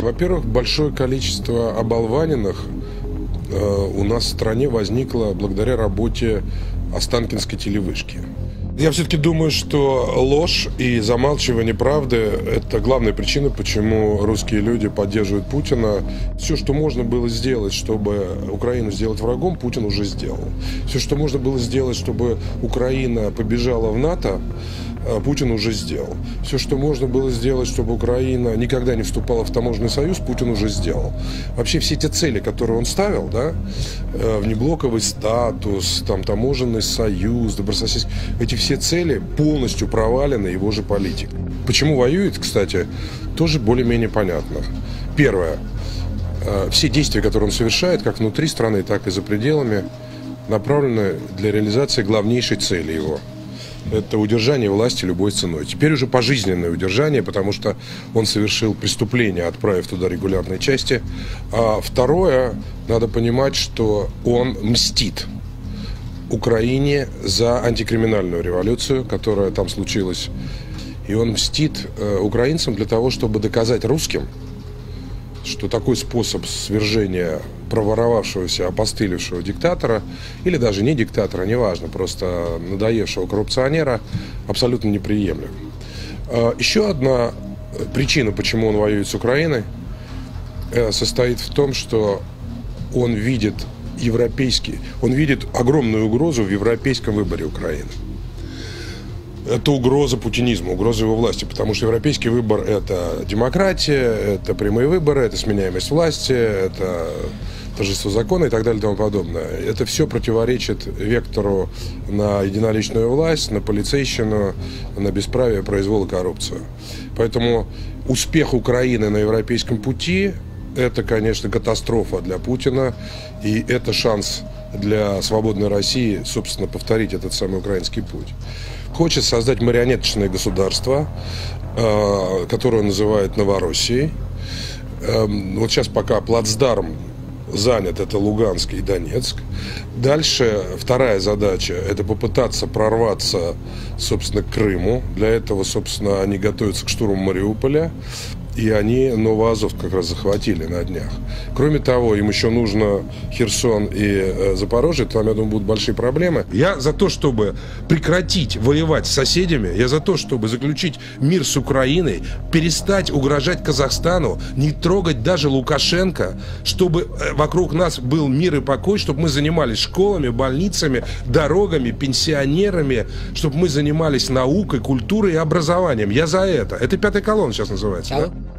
Во-первых, большое количество оболваненных э, у нас в стране возникло благодаря работе Останкинской телевышки. Я все-таки думаю, что ложь и замалчивание правды – это главная причина, почему русские люди поддерживают Путина. Все, что можно было сделать, чтобы Украину сделать врагом, Путин уже сделал. Все, что можно было сделать, чтобы Украина побежала в НАТО, э, Путин уже сделал. Все, что можно было сделать, чтобы Украина никогда не вступала в таможенный союз, Путин уже сделал. Вообще все те цели, которые он ставил, да, э, внеблоковый статус, там, таможенный союз, добрососедский, эти все цели полностью провалены его же политик. Почему воюет, кстати, тоже более-менее понятно. Первое. Э, все действия, которые он совершает, как внутри страны, так и за пределами, направлены для реализации главнейшей цели его – это удержание власти любой ценой. Теперь уже пожизненное удержание, потому что он совершил преступление, отправив туда регулярные части. А второе, надо понимать, что он мстит Украине за антикриминальную революцию, которая там случилась. И он мстит э, украинцам для того, чтобы доказать русским, что такой способ свержения проворовавшегося, опостылевшего диктатора, или даже не диктатора, неважно, просто надоевшего коррупционера, абсолютно неприемлем. А, еще одна причина, почему он воюет с Украиной, э, состоит в том, что он видит европейский, он видит огромную угрозу в европейском выборе Украины это угроза путинизма, угроза его власти, потому что европейский выбор – это демократия, это прямые выборы, это сменяемость власти, это торжество закона и так далее и тому подобное. Это все противоречит вектору на единоличную власть, на полицейщину, на бесправие, произвол и коррупцию. Поэтому успех Украины на европейском пути – это, конечно, катастрофа для Путина, и это шанс для свободной России, собственно, повторить этот самый украинский путь хочет создать марионеточное государство, э, которое называют Новороссией. Эм, вот сейчас пока плацдарм занят, это Луганск и Донецк. Дальше вторая задача – это попытаться прорваться, собственно, к Крыму. Для этого, собственно, они готовятся к штурму Мариуполя и они Новоазов как раз захватили на днях. Кроме того, им еще нужно Херсон и э, Запорожье, там, я думаю, будут большие проблемы. Я за то, чтобы прекратить воевать с соседями, я за то, чтобы заключить мир с Украиной, перестать угрожать Казахстану, не трогать даже Лукашенко, чтобы э, вокруг нас был мир и покой, чтобы мы занимались школами, больницами, дорогами, пенсионерами, чтобы мы занимались наукой, культурой и образованием. Я за это. Это пятая колонна сейчас называется. Да?